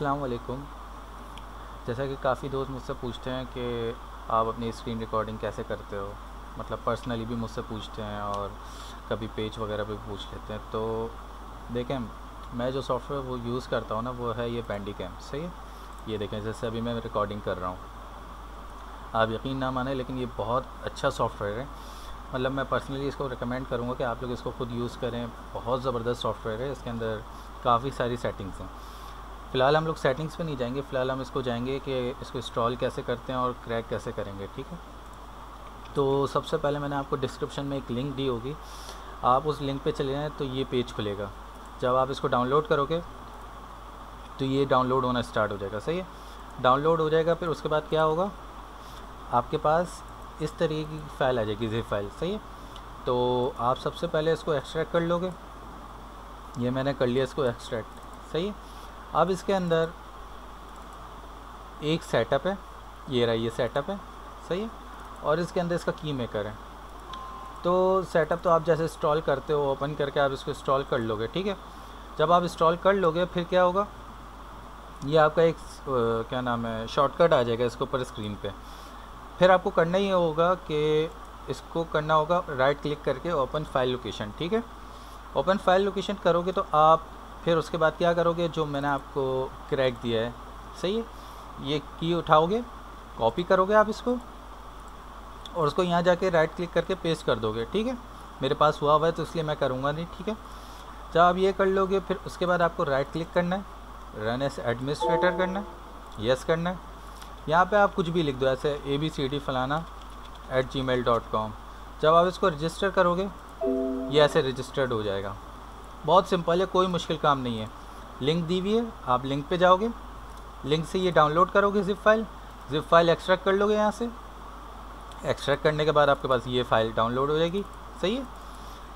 वालेकुम जैसा कि काफ़ी दोस्त मुझसे पूछते हैं कि आप अपनी स्क्रीन रिकॉर्डिंग कैसे करते हो? मतलब पर्सनली भी मुझसे पूछते हैं और कभी पेज वगैरह भी पूछ लेते हैं। तो देखें, मैं जो सॉफ्टवेयर वो यूज़ करता हूँ ना, वो है ये पेंडी कैम सही है? ये देखें, जैसे अभी मैं रिकॉर्डिंग कर रहा हूँ। आप यकीन ना माने, लेकिन ये बहुत अच्छा सॉफ्टवेयर है। मतलब मैं पर्सनली इसको रिकमेंड करूँगा कि आप लोग इसको खुद यूज़ करें। बहुत ज़बरदस्त सॉफ्टवेयर है, इसके अंदर काफ़ी सारी सेटिंग्स हैं। फ़िलहाल हम लोग सेटिंग्स पे नहीं जाएँगे, फ़िलहाल हम इसको जाएँगे कि इसको इंस्टॉल कैसे करते हैं और क्रैक कैसे करेंगे, ठीक है? तो सबसे पहले मैंने आपको डिस्क्रिप्शन में एक लिंक दी होगी। आप उस लिंक पे चले जाएँ तो ये पेज खुलेगा। जब आप इसको डाउनलोड करोगे तो ये डाउनलोड होना स्टार्ट हो जाएगा, सही है? डाउनलोड हो जाएगा, फिर उसके बाद क्या होगा? आपके पास इस तरीके की फ़ाइल आ जाएगी जिप फ़ाइल सही है? तो आप सबसे पहले इसको एक्सट्रैक्ट कर लोगे। ये मैंने कर लिया इसको एक्सट्रैक्ट सही है? अब इसके अंदर एक सेटअप है, ये रहा, ये सेटअप है, सही है? और इसके अंदर इसका की मेकर है। तो सेटअप तो आप जैसे इंस्टॉल करते हो ओपन करके आप इसको इंस्टॉल कर लोगे, ठीक है? जब आप इंस्टॉल कर लोगे, फिर क्या होगा? ये आपका एक क्या नाम है शॉर्टकट आ जाएगा इसके ऊपर स्क्रीन पे। फिर आपको करना ही होगा कि इसको करना होगा राइट क्लिक करके ओपन फ़ाइल लोकेशन ठीक है? ओपन फ़ाइल लोकेशन करोगे तो आप फिर उसके बाद क्या करोगे? जो मैंने आपको क्रैक दिया है। सही है? ये की उठाओगे, कॉपी करोगे आप इसको और उसको यहाँ जाके राइट क्लिक करके पेस्ट कर दोगे, ठीक है? मेरे पास हुआ हुआ है तो इसलिए मैं करूँगा नहीं, ठीक है? जब आप ये कर लोगे, फिर उसके बाद आपको राइट क्लिक करना है। रन एस एडमिनिस्ट्रेटर करना है। यस करना है। यहाँ पे आप कुछ भी लिख दो, ऐसे ए बी सी डी फलाना at ji mail dot com जब आप इसको रजिस्टर करोगे, ये ऐसे रजिस्टर्ड हो जाएगा। बहुत सिंपल है, कोई मुश्किल काम नहीं है। लिंक दी हुई है आप लिंक पे जाओगे। लिंक से ये डाउनलोड करोगे zip file zip file extract कर लोगे यहाँ से। एक्सट्रैक्ट करने के बाद आपके पास ये फ़ाइल डाउनलोड हो जाएगी। सही है?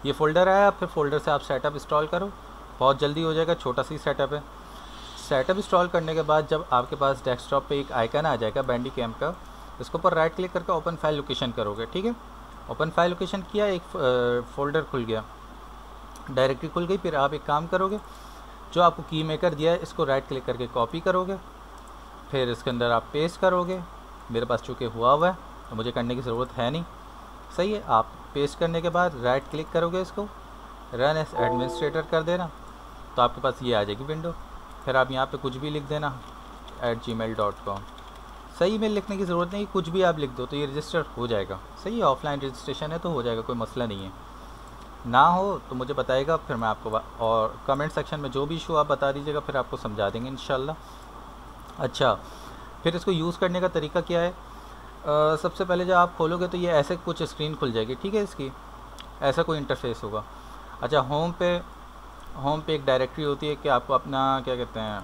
ये फ़ोल्डर आया, फिर फोल्डर से आप सेटअप इंस्टॉल करो। बहुत जल्दी हो जाएगा, छोटा सी सेटअप है। सेटअप इंस्टॉल करने के बाद जब आपके पास डेस्कटॉप पे एक आइकन आ जाएगा बैंडी कैम का, इसके ऊपर राइट क्लिक करके ओपन फ़ाइल लोकेशन करोगे, ठीक है? ओपन फ़ाइल लोकेशन किया, एक फ़ोल्डर खुल गया। डायरेक्टरी खुल गई। फिर आप एक काम करोगे, जो आपको की मेकर दिया है, इसको राइट क्लिक करके कॉपी करोगे। फिर इसके अंदर आप पेस्ट करोगे। मेरे पास चूँकि हुआ हुआ है तो मुझे करने की ज़रूरत है नहीं। सही है, आप पेस्ट करने के बाद राइट क्लिक करोगे इसको। रन एस एडमिनिस्ट्रेटर कर देना। तो आपके पास ये आ जाएगी विंडो फिर आप यहाँ पे कुछ भी लिख देना at ji mail dot com सही मेल लिखने की ज़रूरत नहीं, कुछ भी आप लिख दो तो ये रजिस्टर हो जाएगा। सही है ऑफलाइन रजिस्ट्रेशन है तो हो जाएगा, कोई मसला नहीं है। ना हो तो मुझे बताइएगा फिर मैं आपको और कमेंट सेक्शन में जो भी इशू आप बता दीजिएगा फिर आपको समझा देंगे इन अच्छा फिर इसको यूज़ करने का तरीका क्या है? आ, सबसे पहले जब आप खोलोगे तो ये ऐसे कुछ स्क्रीन खुल जाएगी ठीक है इसकी? ऐसा कोई इंटरफेस होगा। अच्छा होम पे होम पे एक डायरेक्टरी होती है कि आपको अपना क्या कहते हैं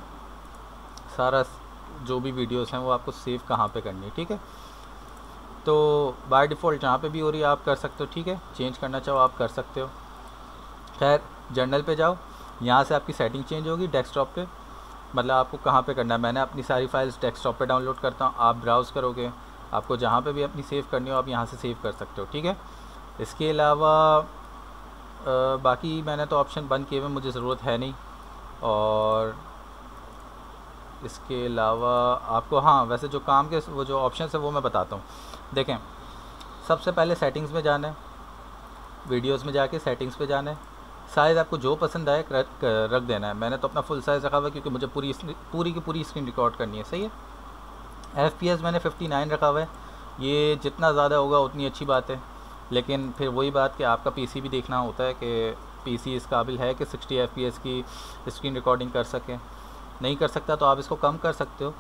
सारा जो भी वीडियोस हैं वो आपको सेव कहाँ पे करनी है ठीक है? तो बाय डिफ़ॉल्ट यहाँ पे भी हो रही है आप कर सकते हो, ठीक है? चेंज करना चाहो आप कर सकते हो। खैर जर्नल पे जाओ। यहाँ से आपकी सेटिंग चेंज होगी डेस्कटॉप पे। मतलब आपको कहाँ पे करना है? मैंने अपनी सारी फाइल्स डेस्कटॉप पे डाउनलोड करता हूँ। आप ब्राउज़ करोगे। आपको जहाँ पे भी अपनी सेव करनी हो, आप यहाँ से सेव कर सकते हो, ठीक है? इसके अलावा बाकी मैंने तो ऑप्शन बंद किए हुए मुझे ज़रूरत है नहीं। और इसके अलावा आपको हाँ वैसे जो काम के, वो जो ऑप्शन है, वो मैं बताता हूँ। देखें, सबसे पहले सेटिंग्स में जाना है वीडियोस में जाके सेटिंग्स पे जाना है। साइज़ आपको जो पसंद आए रख देना है। मैंने तो अपना फुल साइज़ रखा हुआ है क्योंकि मुझे पूरी पूरी की पूरी स्क्रीन रिकॉर्ड करनी है। सही है? एफपीएस मैंने 59 रखा हुआ है। ये जितना ज़्यादा होगा, उतनी अच्छी बात है। लेकिन फिर वही बात कि आपका पीसी भी देखना होता है कि पीसी इस काबिल है कि 60 एफ़ की स्क्रीन रिकॉर्डिंग कर सके। नहीं कर सकता तो आप इसको कम कर सकते हो।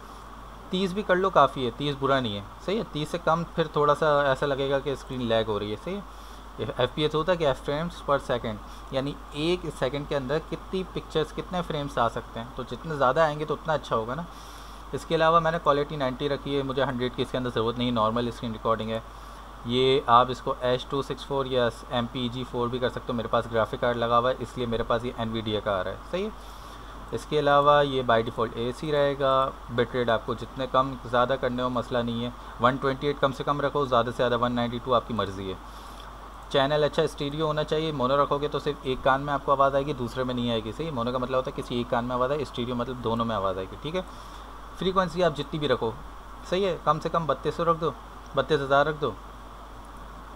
तीस भी कर लो, काफ़ी है। तीस बुरा नहीं है। सही है, तीस से कम फिर थोड़ा सा ऐसा लगेगा कि स्क्रीन लैग हो रही है। सही है। एफ़ पी होता है कि एफ़ फ्रेम्स पर सेकंड यानी एक सेकंड के अंदर कितनी पिक्चर्स कितने फ्रेम्स आ सकते हैं। तो जितने ज़्यादा आएँगे तो उतना अच्छा होगा ना। इसके अलावा मैंने क्वालिटी 90 रखी है, मुझे 100 की इसके अंदर ज़रूरत नहीं नॉर्मल स्क्रीन रिकॉर्डिंग है। ये आप इसको एच टू सिक्स फोर या एम पी जी फोर भी कर सकते हो। मेरे पास ग्राफिक कार्ड लगा हुआ है, इसलिए मेरे पास ये एन वी डी का आ रहा है। सही है। इसके अलावा ये बाय डिफ़ॉल्ट ए सी रहेगा बिट रेट आपको जितने कम ज़्यादा करने हो, मसला नहीं है। 128 कम से कम रखो, ज़्यादा से ज़्यादा 192 आपकी मर्ज़ी है। चैनल अच्छा स्टीरियो होना चाहिए मोनो रखोगे तो सिर्फ़ एक कान में आपको आवाज़ आएगी, दूसरे में नहीं आएगी। सही? मोनो का मतलब होता है किसी एक कान में आवाज़ आए स्टीरियो मतलब दोनों में आवाज़ आएगी, ठीक है? फ्रीक्वेंसी आप जितनी भी रखो। सही है? कम से कम बत्तीस रख दो, बत्तीस हज़ार रख दो।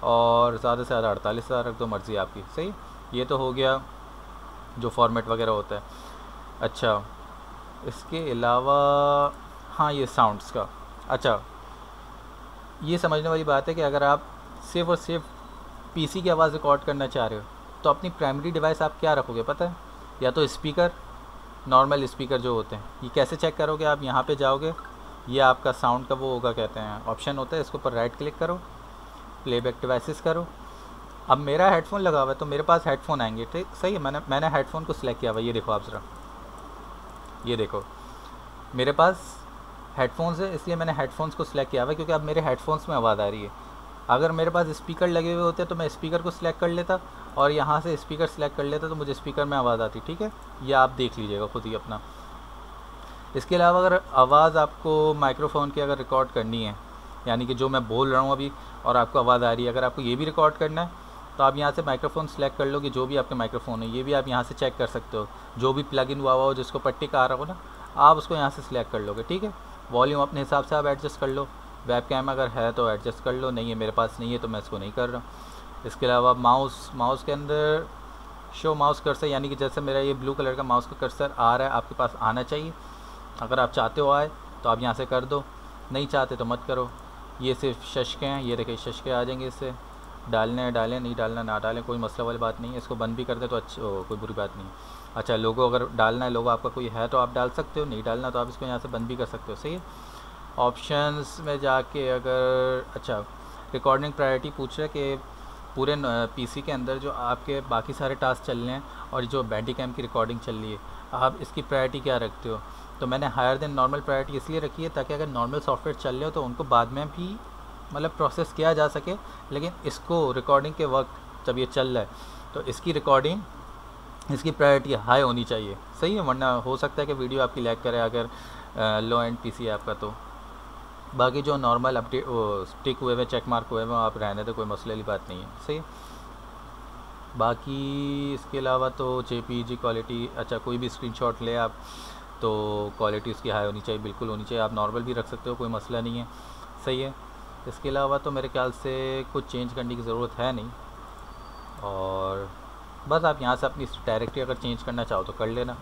और ज़्यादा से ज़्यादा अड़तालीस हज़ार रख दो मर्ज़ी आपकी। सही? ये तो हो गया जो फॉर्मेट वगैरह होता है। अच्छा। इसके अलावा हाँ ये साउंड्स का। अच्छा ये समझने वाली बात है कि अगर आप सिर्फ़ और सिर्फ़ पीसी की आवाज़ रिकॉर्ड करना चाह रहे हो तो अपनी प्राइमरी डिवाइस आप क्या रखोगे पता है? या तो स्पीकर नॉर्मल स्पीकर जो होते हैं। ये कैसे चेक करोगे आप? यहाँ पे जाओगे, ये आपका साउंड का वो होगा, कहते हैं ऑप्शन होता है, इसके ऊपर राइट क्लिक करो प्लेबैक डिवाइसेस करो। अब मेरा हेडफोन लगा हुआ है तो मेरे पास हेडफोन आएँगे, ठीक? सही है, मैंने मैंने हेडफोन को सिलेक्ट किया हुआ ये देखो आप ज़रा। ये देखो। मेरे पास हेडफोन्स है, इसलिए मैंने हेडफोन्स को सिलेक्ट किया हुआ क्योंकि अब मेरे हेडफोन्स में आवाज़ आ रही है। अगर मेरे पास स्पीकर लगे हुए होते तो मैं स्पीकर को सिलेक्ट कर लेता, और यहाँ से स्पीकर सिलेक्ट कर लेता तो मुझे स्पीकर में आवाज़ आती, ठीक है? ये आप देख लीजिएगा खुद ही अपना। इसके अलावा अगर आवाज़ आपको माइक्रोफोन की अगर रिकॉर्ड करनी है, यानी कि जो मैं बोल रहा हूँ अभी, और आपको आवाज़ आ रही है, अगर आपको ये भी रिकॉर्ड करना है तो आप यहाँ से माइक्रोफोन सेलेक्ट कर लो कि जो भी आपके माइक्रोफोन है, ये भी आप यहाँ से चेक कर सकते हो। जो भी प्लग इन हुआ हुआ हो, जिसको पट्टी का आ रहा हो ना, आप उसको यहाँ से सिलेक्ट कर लोगे, ठीक है? वॉल्यूम अपने हिसाब से आप एडजस्ट कर लो। वेब कैम अगर है तो एडजस्ट कर लो, नहीं है मेरे पास नहीं है तो मैं इसको नहीं कर रहा हूँ। इसके अलावा माउस माउस के अंदर शो माउस कर्सर यानी कि जैसे मेरा ये ब्लू कलर का माउस का कर्सर आ रहा है, आपके पास आना चाहिए। अगर आप चाहते हो आए तो आप यहाँ से कर दो। नहीं चाहते तो मत करो। ये सिर्फ़ शशके हैं, ये देखिए, शशके आ जाएँगे इससे। डालने हैं, डालें, नहीं डालना, ना डालें, कोई मसला वाली बात नहीं है। इसको बंद भी कर दे तो अच्छा कोई बुरी बात नहीं अच्छा लोगो अगर डालना है, लोगो आपका कोई है तो आप डाल सकते हो, नहीं डालना तो आप इसको यहाँ से बंद भी कर सकते हो। सही है? ऑप्शंस में जाके अगर अच्छा रिकॉर्डिंग प्रायोरिटी पूछ रहा है कि पूरे पीसी के अंदर जो आपके बाकी सारे टास्क चल रहे हैं और जो बैंडी कैम की रिकॉर्डिंग चल रही है, आप इसकी प्रायोरिटी क्या रखते हो? तो मैंने हायर देन नॉर्मल प्रायोरिटी इसलिए रखी है ताकि अगर नॉर्मल सॉफ्टवेयर चल रहे हो तो उनको बाद में भी मतलब प्रोसेस किया जा सके, लेकिन इसको रिकॉर्डिंग के वक्त जब ये चल रहा है तो इसकी रिकॉर्डिंग इसकी प्रायोरिटी हाई होनी चाहिए। सही है, वरना हो सकता है कि वीडियो आपकी लैग करे अगर लो एंड पीसी है आपका तो। बाकी जो नॉर्मल अपडेट स्टिक हुए हुए चेक मार्क हुए हुए, आप रहने तो कोई मसले वाली बात नहीं है। सही बाकी इसके अलावा तो जे क्वालिटी अच्छा कोई भी स्क्रीनशॉट ले आप तो क्वालिटी उसकी हाई होनी चाहिए, बिल्कुल होनी चाहिए। आप नॉर्मल भी रख सकते हो, कोई मसला नहीं है। सही है। इसके अलावा तो मेरे ख्याल से कुछ चेंज करने की ज़रूरत है नहीं। और बस आप यहाँ से अपनी डायरेक्टरी अगर चेंज करना चाहो तो कर लेना।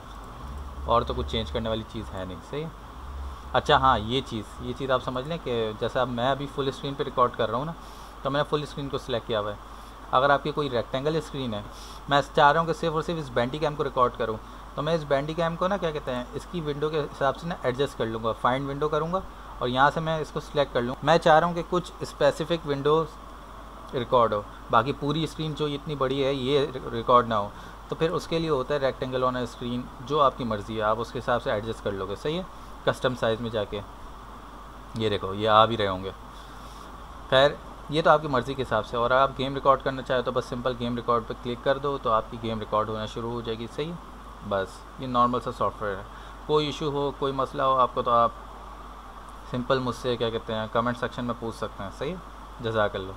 और तो कुछ चेंज करने वाली चीज़ है नहीं, सही अच्छा हाँ ये चीज़ ये चीज़ आप समझ लें कि जैसे अब मैं अभी फुल स्क्रीन पे रिकॉर्ड कर रहा हूँ ना तो मैंने फुल स्क्रीन को सिलेक्ट किया हुआ है। अगर आपकी कोई रेक्टेंगल स्क्रीन है, मैं चाह रहा हूँ कि सिर्फ़ और सिर्फ़ इस बैंडी कैम को रिकॉर्ड करूँ तो मैं इस बैंडी कैम को ना क्या कहते हैं, इसकी विंडो के हिसाब से ना एडजस्ट कर लूँगा फाइंड विंडो करूँगा और यहाँ से मैं इसको सिलेक्ट कर लूँ। मैं चाह रहा हूँ कि कुछ स्पेसिफिक विंडोज़ रिकॉर्ड हो। बाकी पूरी स्क्रीन जो इतनी बड़ी है, ये रिकॉर्ड ना हो। तो फिर उसके लिए होता है रेक्टेंगल ऑन स्क्रीन जो आपकी मर्ज़ी है। आप उसके हिसाब से एडजस्ट कर लोगे। सही है? कस्टम साइज़ में जाके। ये देखो, ये आ भी रहे होंगे। खैर, ये तो आपकी मर्ज़ी के हिसाब से। और आप गेम रिकॉर्ड करना चाहे तो बस सिंपल गेम रिकॉर्ड पर क्लिक कर दो तो आपकी गेम रिकॉर्ड होना शुरू हो जाएगी। सही बस, ये नॉर्मल सा सॉफ्टवेयर है। कोई इशू हो, कोई मसला हो, आपको तो आप सिंपल मुझसे क्या कहते हैं कमेंट सेक्शन में पूछ सकते हैं सही? जजाक लो